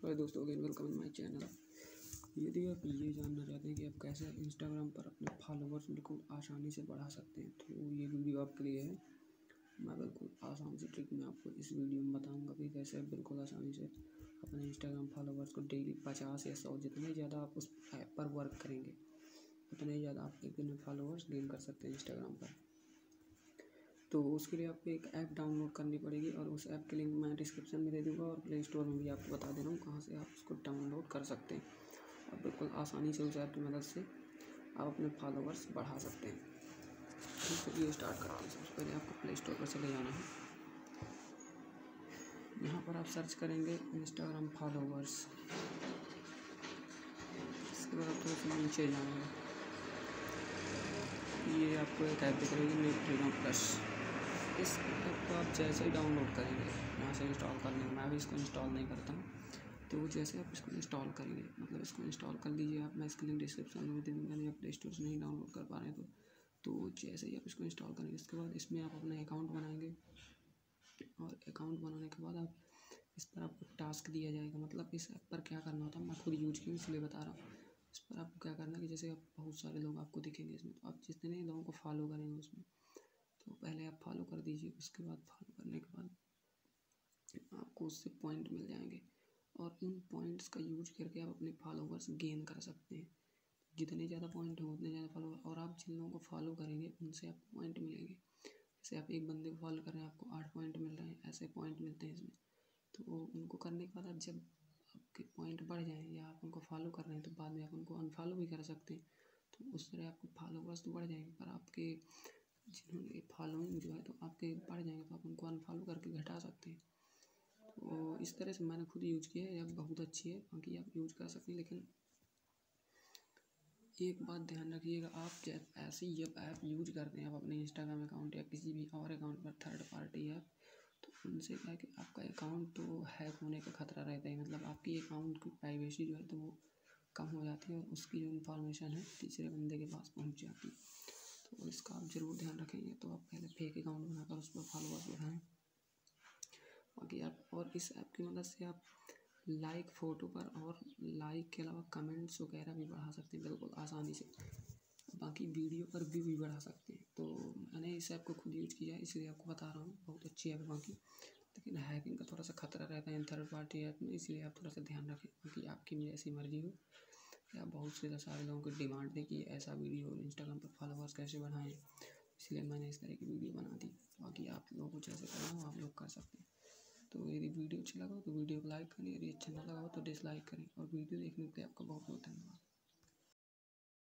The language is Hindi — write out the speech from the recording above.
हाय दोस्तों again welcome in my channel यदि आप ये जानना चाहते हैं कि आप कैसे इंस्टाग्राम पर अपने फॉलोअर्स बिल्कुल आसानी से बढ़ा सकते हैं। तो ये वीडियो आपके लिए है। मैं बिल्कुल आसान से ट्रिक मैं आपको इस वीडियो में बताऊँगा कि कैसे आप बिल्कुल आसानी से अपने इंस्टाग्राम फॉलोअर्स को डेली पचास या सौ जितने ज़्यादा आप उस ऐप पर वर्क करेंगे, उतने ज़्यादा आप एक दिन फॉलोअर्स गेन कर सकते हैं इंस्टाग्राम पर। तो उसके लिए आपको एक ऐप डाउनलोड करनी पड़ेगी और उस ऐप के लिंक मैं डिस्क्रिप्शन में दे दूँगा और प्ले स्टोर में भी आपको बता दे रहा हूँ कहाँ से आप उसको डाउनलोड कर सकते हैं। और बिल्कुल आसानी से उस ऐप की मदद से आप अपने फॉलोवर्स बढ़ा सकते हैं। तो चलिए स्टार्ट करते हैं। सबसे पहले आपको प्ले स्टोर पर चले जाना है। यहाँ पर आप सर्च करेंगे इंस्टाग्राम फॉलोवर्स। इसके बाद थोड़ा सा नीचे जाएँगे ये आपको एक ऐप दिख रही है प्लस। इस ऐप को आप जैसे ही डाउनलोड करेंगे, यहाँ से इंस्टॉल कर लेंगे मैं भी इसको इंस्टॉल नहीं करता हूँ तो जैसे आप इसको इंस्टॉल करेंगे मतलब इसको इंस्टॉल कर लीजिए आप, मैं इसके लिंक डिस्क्रिप्शन में दे दूँगा नहीं प्ले स्टोर से नहीं डाउनलोड कर पा रहे हैं तो तो जैसे ही आप इसको इंस्टॉल करेंगे इसके बाद इसमें आप अपना अकाउंट बनाएँगे, और अकाउंट बनाने के बाद आप, इस पर आपको टास्क दिया जाएगा मतलब इस ऐप पर क्या करना होता है, मैं खुद यूज़ की इसलिए बता रहा हूँ, इस पर आपको क्या करना है कि जैसे आप बहुत सारे लोग आपको दिखेंगे इसमें तो आप जितने लोगों को फॉलो करेंगे उसमें तो पहले आप फॉलो कर दीजिए, उसके बाद फॉलो करने के बाद आपको उससे पॉइंट मिल जाएँगे। और उन पॉइंट्स का यूज़ करके आप अपने फॉलोवर्स गेन कर सकते हैं। जितने ज़्यादा पॉइंट हो, उतने ज़्यादा फॉलोवर और आप जिन लोगों को फॉलो करेंगे, उनसे आपको पॉइंट मिलेंगे। जैसे आप एक बंदे को फॉलो कर रहे हैं, आपको आठ पॉइंट मिल रहे हैं, ऐसे पॉइंट मिलते हैं इसमें। तो उनको करने के बाद आप जब आपके पॉइंट बढ़ जाएँ या आप उनको फॉलो कर रहे हैं तो बाद में आप उनको अनफॉलो भी कर सकते हैं। तो उस तरह आपके फॉलोवर्स तो बढ़ जाएँगे, पर आपके जिन्होंने फॉलोइंग जो है तो आपके बढ़ जाएँगे तो आप उनको अनफॉलो करके घटा सकते हैं। तो इस तरह से मैंने खुद यूज़ किया है ऐप बहुत अच्छी है, बाकी आप यूज़ कर सकते हैं, लेकिन एक बात ध्यान रखिएगा, आप जब ऐसी जब ऐप यूज़ करते हैं, आप अपने इंस्टाग्राम अकाउंट या किसी भी और अकाउंट पर थर्ड पार्टी ऐप तो उनसे क्या है कि आपका अकाउंट तो हैक होने का खतरा रहता है मतलब आपकी अकाउंट की प्राइवेसी जो है तो वो कम हो जाती है और उसकी जो इन्फॉर्मेशन है तीसरे बंदे के पास पहुँच जाती है। तो इसका आप ज़रूर ध्यान रखेंगे तो आप पहले फेक अकाउंट बनाकर उस पर फॉलोअर्स बढ़ाएँ। बाकी आप और इस ऐप की मदद से आप लाइक फ़ोटो पर और लाइक के अलावा कमेंट्स वगैरह भी बढ़ा सकते हैं, बिल्कुल आसानी से। बाकी वीडियो पर भी भी बढ़ा सकते हैं। तो मैंने इस ऐप को खुद यूज़ किया है, इसलिए आपको बता रहा हूँ, बहुत अच्छी ऐप है बाकी। लेकिन हैकिंग का थोड़ा सा खतरा रहता है इन थर्ड पार्टी ऐप में, इसलिए आप थोड़ा सा ध्यान रखें क्योंकि आपकी ऐसी मर्ज़ी हो। या बहुत से सारे लोगों की डिमांड थी कि ऐसा वीडियो इंस्टाग्राम पर फॉलोअर्स कैसे बढ़ाएँ। इसलिए मैंने इस तरह की वीडियो बना दी बाकी आप लोगों को जैसे करना हो, आप लोग कर सकते हैं। तो यदि वीडियो अच्छा लगा हो तो वीडियो को लाइक करें, यदि अच्छा ना लगा हो तो डिसलाइक करें। और वीडियो देखने के लिए आपका बहुत बहुत धन्यवाद।